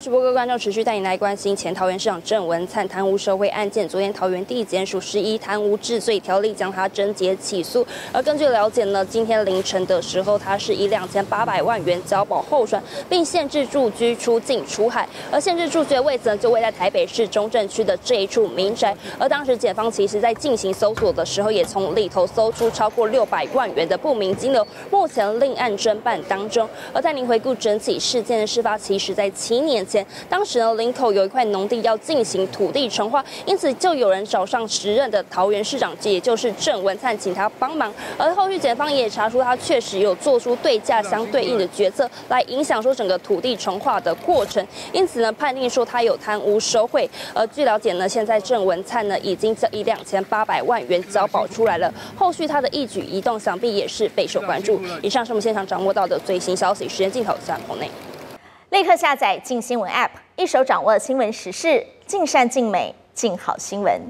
直播各位观众持续带你来关心前桃园市长郑文灿贪污受贿案件。昨天桃园地检署十一贪污治罪条例将他侦结起诉。而根据了解呢，今天凌晨的时候，他是以两千八百万元交保候审，并限制住居出境出海。而限制住居的位置呢，就位在台北市中正区的这一处民宅。而当时检方其实在进行搜索的时候，也从里头搜出超过六百万元的不明金流。目前另案侦办当中。而在您回顾整起事件的事发，其实在七年。前，当时呢，林口有一块农地要进行土地重划，因此就有人找上时任的桃园市长，也就是郑文灿，请他帮忙。而后续检方也查出他确实有做出对价相对应的决策，来影响说整个土地重划的过程，因此呢，判定说他有贪污收贿。而据了解呢，现在郑文灿呢已经以两千八百万元交保出来了，后续他的一举一动想必也是备受关注。以上是我们现场掌握到的最新消息，时间镜头在棚内。立刻下载“静新闻 ”App，一手掌握新闻时事，尽善尽美，尽好新闻。